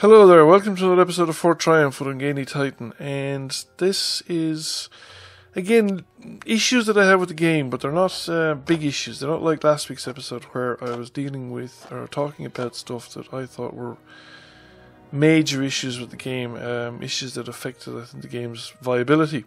Hello there, welcome to another episode of Fort Triumph with Ungainly Titan, and this is again issues that I have with the game, but they're not uh, big issues. They're not like last week's episode where I was dealing with or talking about stuff that I thought were major issues with the game, um, issues that affected I think the game's viability.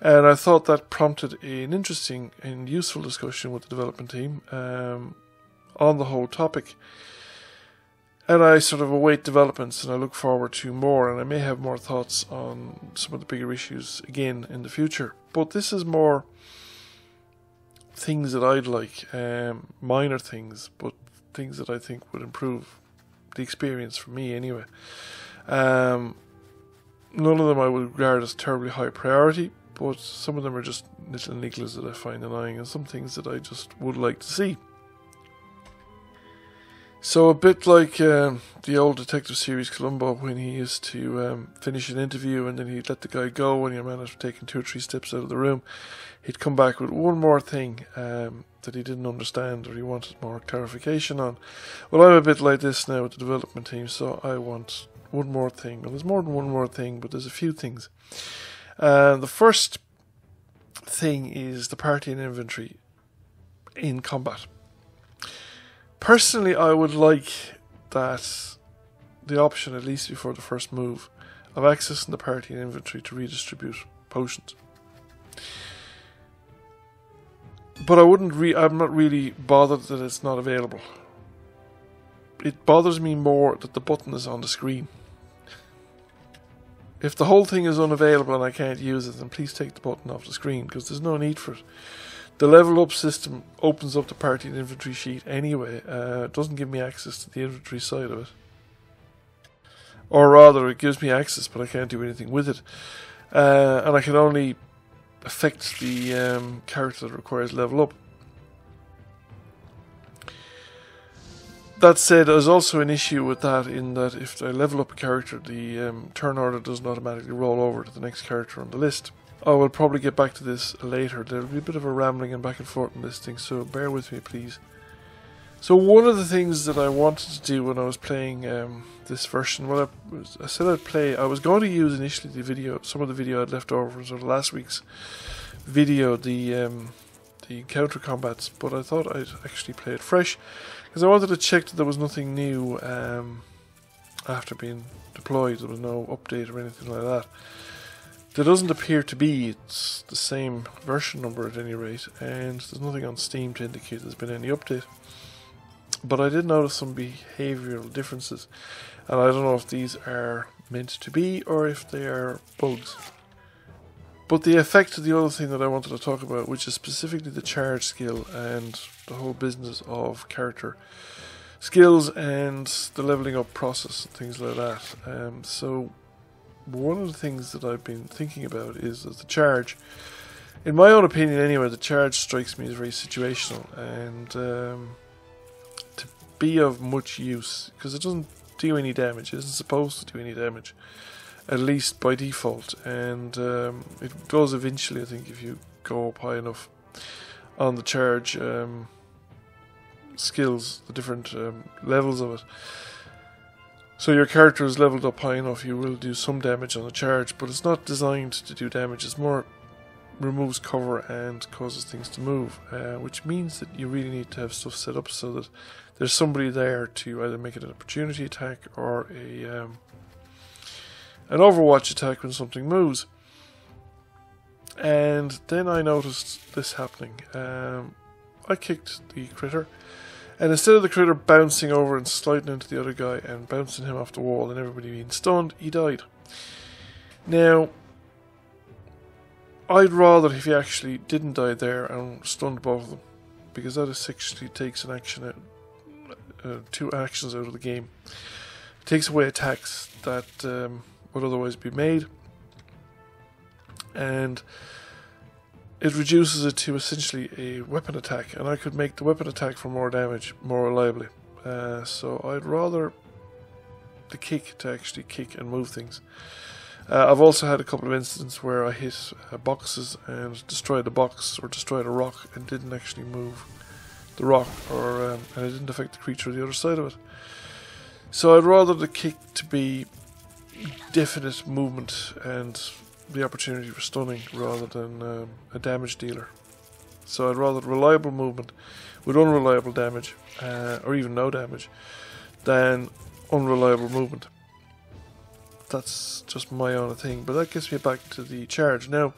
And I thought that prompted an interesting and useful discussion with the development team um, on the whole topic and I sort of await developments and I look forward to more and I may have more thoughts on some of the bigger issues again in the future. But this is more things that I'd like, um, minor things, but things that I think would improve the experience for me anyway. Um, none of them I would regard as terribly high priority, but some of them are just little niggles that I find annoying and some things that I just would like to see. So a bit like um, the old detective series Columbo, when he used to um, finish an interview and then he'd let the guy go and your man had taken two or three steps out of the room, he'd come back with one more thing um, that he didn't understand or he wanted more clarification on. Well, I'm a bit like this now with the development team, so I want one more thing. Well, there's more than one more thing, but there's a few things. Uh, the first thing is the party and inventory in combat. Personally, I would like that the option, at least before the first move, of accessing the party and inventory to redistribute potions. But I wouldn't re- I'm not really bothered that it's not available. It bothers me more that the button is on the screen. If the whole thing is unavailable and I can't use it, then please take the button off the screen because there's no need for it. The level up system opens up the party and inventory sheet anyway. Uh, it doesn't give me access to the inventory side of it. Or rather, it gives me access, but I can't do anything with it. Uh, and I can only affect the um, character that requires level up. That said, there's also an issue with that in that if I level up a character, the um, turn order doesn't automatically roll over to the next character on the list. I will probably get back to this later. There'll be a bit of a rambling and back and forth in this thing, so bear with me, please. So one of the things that I wanted to do when I was playing um, this version, well, I, I, said I'd play. I was going to use initially the video, some of the video I'd left over from sort of last week's video, the um, the encounter combats, but I thought I'd actually play it fresh because I wanted to check that there was nothing new um, after being deployed. There was no update or anything like that. There doesn't appear to be. It's the same version number at any rate, and there's nothing on Steam to indicate there's been any update. But I did notice some behavioural differences, and I don't know if these are meant to be or if they are bugs. But the effect of the other thing that I wanted to talk about, which is specifically the charge skill and the whole business of character skills and the leveling up process and things like that. Um, so one of the things that I've been thinking about is that the charge, in my own opinion anyway, the charge strikes me as very situational and um, to be of much use because it doesn't do any damage. It isn't supposed to do any damage, at least by default, and um, it does eventually. I think if you go up high enough on the charge um, skills, the different um, levels of it. So your character is leveled up high enough, you will do some damage on a charge, but it's not designed to do damage. It's more removes cover and causes things to move, uh, which means that you really need to have stuff set up so that there's somebody there to either make it an opportunity attack or a um, an Overwatch attack when something moves. And then I noticed this happening. Um, I kicked the critter and instead of the critter bouncing over and sliding into the other guy and bouncing him off the wall and everybody being stunned, he died. Now, I'd rather if he actually didn't die there and stunned both of them, because that essentially takes an action out, uh, two actions out of the game. It takes away attacks that um, would otherwise be made, and it reduces it to essentially a weapon attack, and I could make the weapon attack for more damage more reliably. Uh, so I'd rather the kick to actually kick and move things. Uh, I've also had a couple of incidents where I hit uh, boxes and destroyed the box or destroyed a rock and didn't actually move the rock, or um, and it didn't affect the creature on the other side of it. So I'd rather the kick to be definite movement and the opportunity for stunning rather than um, a damage dealer. So I'd rather reliable movement with unreliable damage, uh, or even no damage, than unreliable movement. That's just my own thing, but that gets me back to the charge. Now,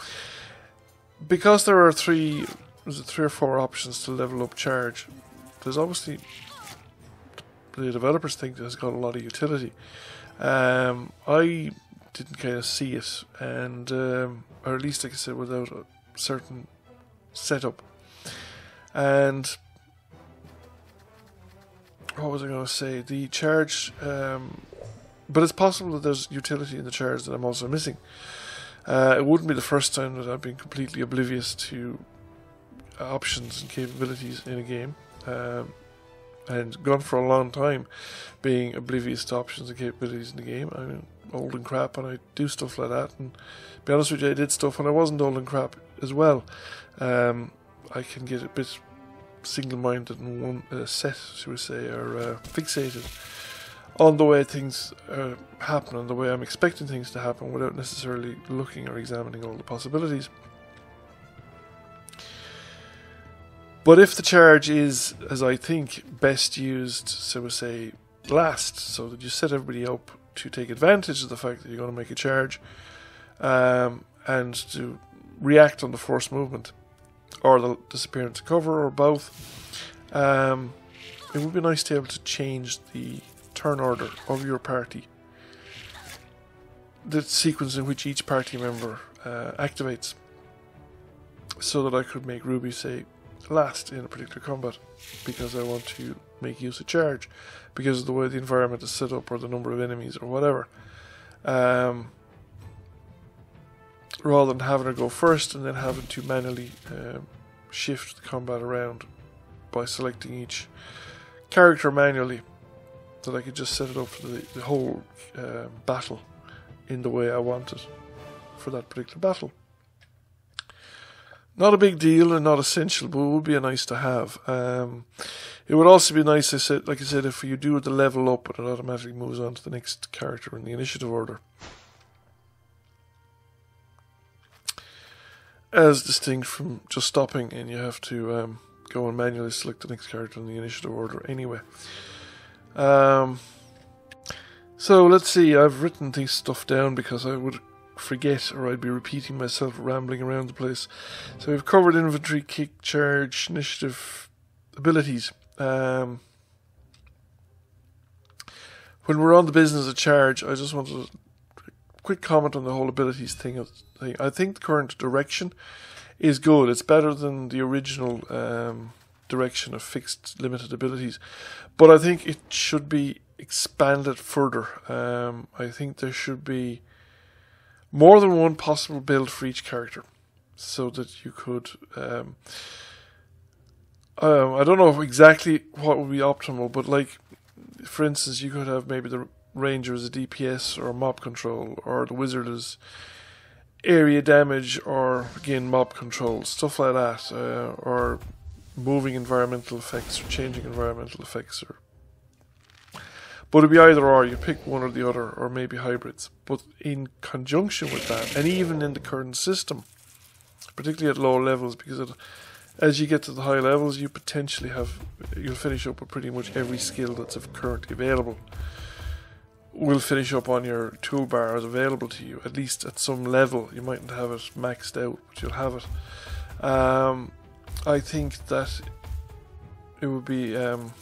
because there are three, is it three or four options to level up charge, there's obviously the developers think has got a lot of utility. Um, I didn't kind of see it, and um, or at least like I said, without a certain setup. And what was I going to say? The charge, um, but it's possible that there's utility in the charge that I'm also missing. Uh, it wouldn't be the first time that I've been completely oblivious to options and capabilities in a game. Um, and gone for a long time being oblivious to options and capabilities in the game. I'm old and crap and I do stuff like that. And be honest with you, I did stuff when I wasn't old and crap as well. Um, I can get a bit single minded and one uh, set, should we say, or uh, fixated on the way things uh, happen and the way I'm expecting things to happen without necessarily looking or examining all the possibilities. But if the charge is, as I think, best used, so we say, last, so that you set everybody up to take advantage of the fact that you're going to make a charge um, and to react on the force movement or the disappearance cover or both, um, it would be nice to be able to change the turn order of your party. The sequence in which each party member uh, activates so that I could make Ruby say, last in a particular combat because I want to make use of charge because of the way the environment is set up or the number of enemies or whatever. Um, rather than having to go first and then having to manually um, shift the combat around by selecting each character manually, that I could just set it up for the, the whole uh, battle in the way I want it for that particular battle. Not a big deal and not essential, but it would be a nice to have. Um, it would also be nice, I said, like I said, if you do the level up, it automatically moves on to the next character in the initiative order. As distinct from just stopping and you have to um, go and manually select the next character in the initiative order anyway. Um, so let's see, I've written these stuff down because I would forget or I'd be repeating myself rambling around the place. So we've covered inventory, kick, charge, initiative, abilities. Um, when we're on the business of charge, I just wanted a quick comment on the whole abilities thing. I think the current direction is good. It's better than the original um, direction of fixed limited abilities, but I think it should be expanded further. Um, I think there should be more than one possible build for each character, so that you could. Um, um, I don't know exactly what would be optimal, but like, for instance, you could have maybe the ranger as a DPS or a mob control, or the wizard as area damage, or again mob control, stuff like that, uh, or moving environmental effects or changing environmental effects or but it'd be either or, you pick one or the other, or maybe hybrids. But in conjunction with that, and even in the current system, particularly at low levels, because it, as you get to the high levels, you potentially have, you'll finish up with pretty much every skill that's of currently available. Will finish up on your toolbar as available to you, at least at some level. You mightn't have it maxed out, but you'll have it. Um, I think that it would be um,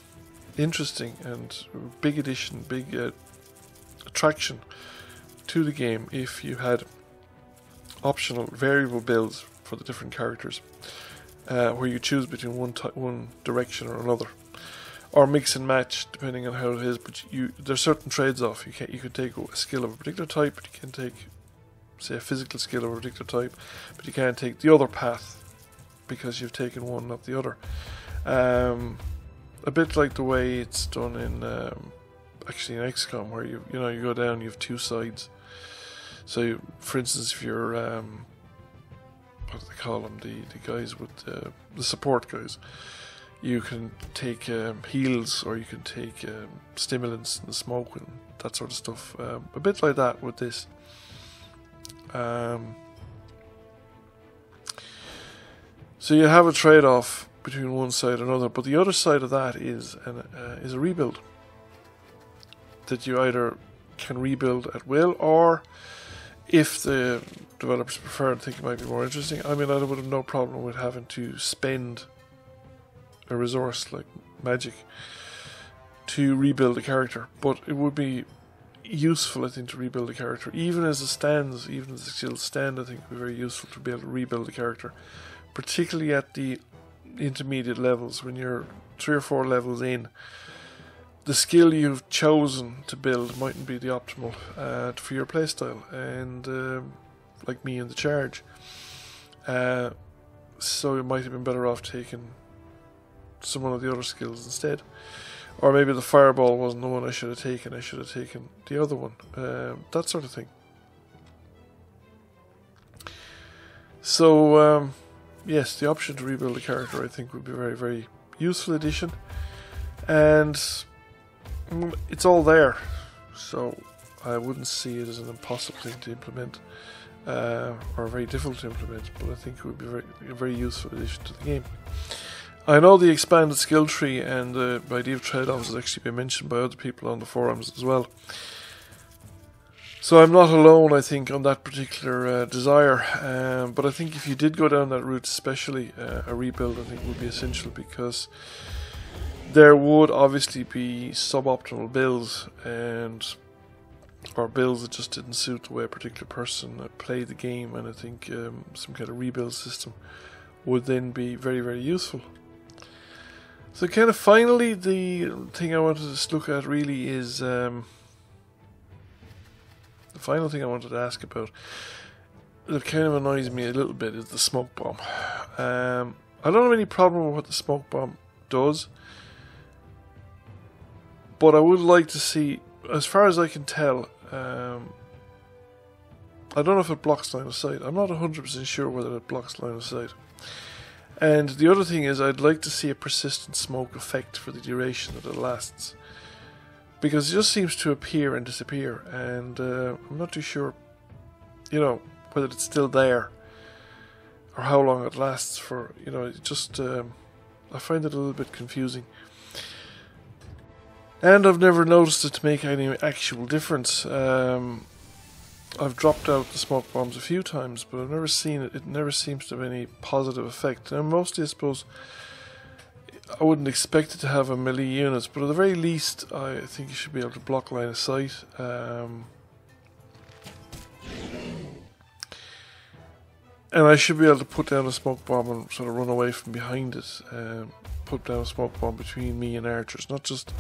interesting and big addition, big uh, attraction to the game if you had optional variable builds for the different characters, uh, where you choose between one t- one direction or another, or mix and match depending on how it is. But you there's certain trades off. You can you can take a skill of a particular type, but you can take say a physical skill of a particular type, but you can't take the other path because you've taken one, not the other. Um, a bit like the way it's done in um, actually in XCOM, where you you know you go down, you have two sides. So, for instance, if you're um, what do they call them, the the guys with uh, the support guys, you can take um, heals or you can take um, stimulants and smoke and that sort of stuff. Um, a bit like that with this. Um, so you have a trade-off between one side and another, but the other side of that is an, uh, is a rebuild that you either can rebuild at will or if the developers prefer and think it might be more interesting. I mean, I would have no problem with having to spend a resource like magic to rebuild a character, but it would be useful, I think, to rebuild a character. Even as it stands, even as the skills stand, I think it would be very useful to be able to rebuild a character, particularly at the intermediate levels when you're three or four levels in. The skill you've chosen to build mightn't be the optimal uh, for your playstyle, and um, like me in the charge. Uh, so you might have been better off taking some one of the other skills instead. Or maybe the fireball wasn't the one I should have taken, I should have taken the other one. Um, that sort of thing. So, um, yes, the option to rebuild a character I think would be a very, very useful addition. And mm, it's all there. So, I wouldn't see it as an impossible thing to implement. Uh, or very difficult to implement, but I think it would be very, a very useful addition to the game. I know the expanded skill tree and the idea of trade-offs has actually been mentioned by other people on the forums as well. So I'm not alone, I think, on that particular uh, desire. Um, but I think if you did go down that route, especially uh, a rebuild, I think would be essential because there would obviously be suboptimal builds and or builds that just didn't suit the way a particular person played the game, and I think um, some kind of rebuild system would then be very, very useful. So, kind of finally, the thing I wanted to look at really is um, the final thing I wanted to ask about that kind of annoys me a little bit is the smoke bomb. Um, I don't have any problem with what the smoke bomb does, but I would like to see, as far as I can tell, um, I don't know if it blocks line of sight. I'm not 100% sure whether it blocks line of sight. And the other thing is, I'd like to see a persistent smoke effect for the duration that it lasts. Because it just seems to appear and disappear, and uh, I'm not too sure, you know, whether it's still there or how long it lasts for. You know, just um, I find it a little bit confusing. And I've never noticed it to make any actual difference. Um, I've dropped out the smoke bombs a few times, but I've never seen it. It never seems to have any positive effect. And mostly, I suppose, I wouldn't expect it to have a melee units, but at the very least, I think you should be able to block line of sight. Um, and I should be able to put down a smoke bomb and sort of run away from behind it. Um, put down a smoke bomb between me and archers, not just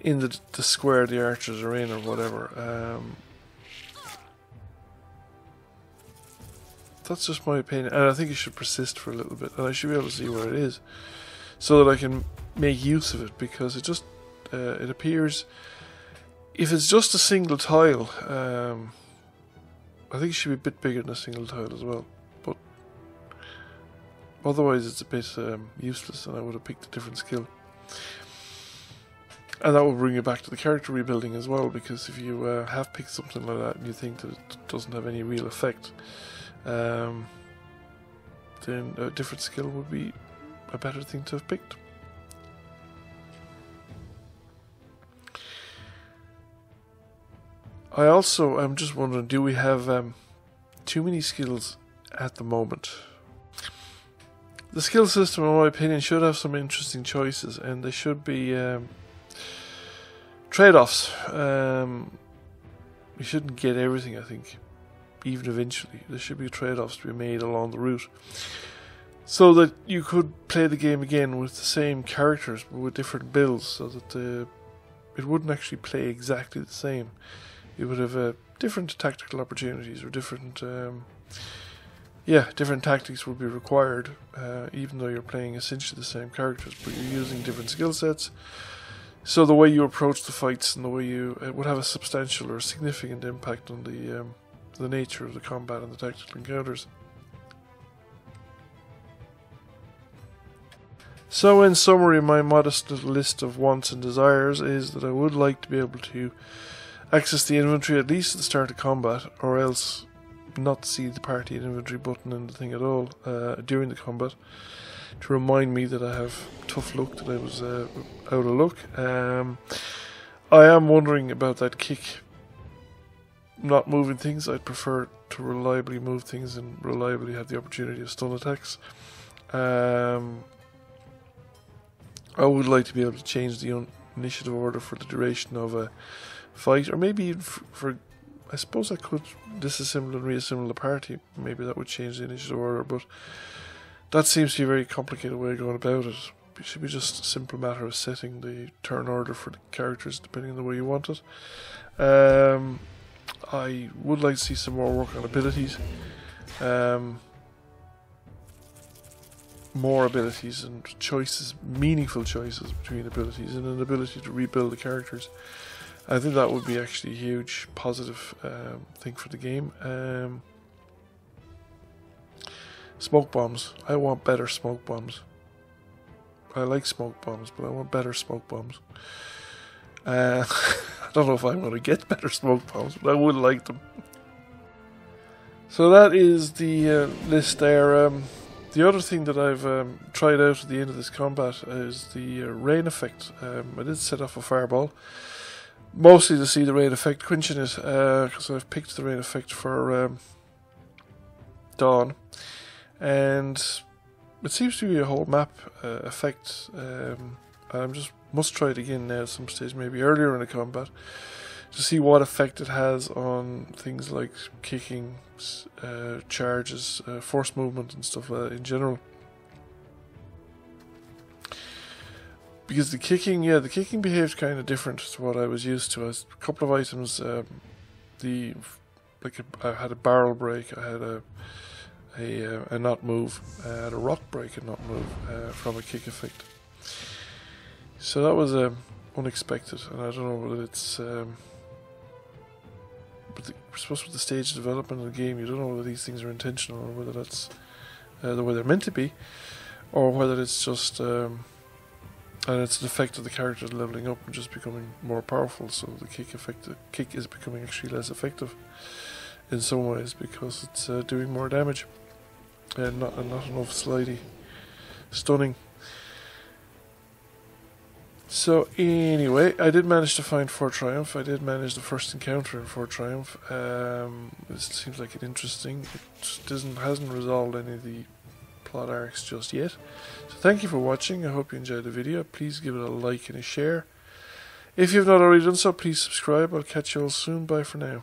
in the, the square the archers are in or whatever. Um, that's just my opinion, and I think it should persist for a little bit, and I should be able to see where it is, so that I can make use of it. Because it just uh, it appears, if it's just a single tile, um, I think it should be a bit bigger than a single tile as well. But otherwise, it's a bit um, useless, and I would have picked a different skill. And that will bring you back to the character rebuilding as well, because if you uh, have picked something like that and you think that it doesn't have any real effect, um, then a different skill would be a better thing to have picked. I also am just wondering do we have um, too many skills at the moment? The skill system, in my opinion, should have some interesting choices and there should be um, trade offs. Um, you shouldn't get everything, I think even eventually. There should be trade offs to be made along the route. So that you could play the game again with the same characters but with different builds, so that the, it wouldn't actually play exactly the same. You would have uh, different tactical opportunities or different. Um, yeah, different tactics would be required, uh, even though you're playing essentially the same characters, but you're using different skill sets. So the way you approach the fights and the way you it would have a substantial or significant impact on the um, the nature of the combat and the tactical encounters. So, in summary, my modest list of wants and desires is that I would like to be able to access the inventory at least at the start of combat, or else not see the party inventory button in the thing at all uh, during the combat to remind me that I have tough luck, that I was uh, out of luck. Um, I am wondering about that kick not moving things. I'd prefer to reliably move things and reliably have the opportunity of stun attacks. Um, I would like to be able to change the initiative order for the duration of a fight, or maybe for, for I suppose I could disassemble and reassemble the party. Maybe that would change the initiative order, but that seems to be a very complicated way of going about it. It should be just a simple matter of setting the turn order for the characters depending on the way you want it. Um, I would like to see some more work on abilities. Um, more abilities and choices, meaningful choices between abilities, and an ability to rebuild the characters. I think that would be actually a huge positive um, thing for the game. Um, smoke bombs. I want better smoke bombs. I like smoke bombs, but I want better smoke bombs. Uh, I don't know if I'm going to get better smoke bombs, but I would like them. So that is the uh, list there. Um, the other thing that I've um, tried out at the end of this combat is the uh, rain effect. Um, I did set off a fireball mostly to see the rain effect quenching it because uh, I've picked the rain effect for um, Dawn and it seems to be a whole map uh, effect um, I'm just must try it again now at some stage maybe earlier in the combat to see what effect it has on things like kicking uh, charges uh, force movement and stuff like in general because the kicking, yeah, the kicking behaved kind of different to what I was used to. A couple of items, um, the like a, I had a barrel break, I had a a, uh, a not move, I had a rock break and not move uh, from a kick effect. So that was um, unexpected, and I don't know whether it's. Um, but the, I suppose with the stage development of the game, you don't know whether these things are intentional or whether that's uh, the way they're meant to be, or whether it's just. Um, and it's an effect of the characters leveling up and just becoming more powerful. So the kick effect, the kick is becoming actually less effective in some ways because it's uh, doing more damage and not and not enough slidey stunning. So anyway, I did manage to find Fort Triumph. I did manage the first encounter in Fort Triumph. Um, it seems like it interesting. It doesn't hasn't resolved any of the plot arcs just yet. So thank you for watching. I hope you enjoyed the video. Please give it a like and a share. If you've not already done so, please subscribe. I'll catch you all soon. Bye for now.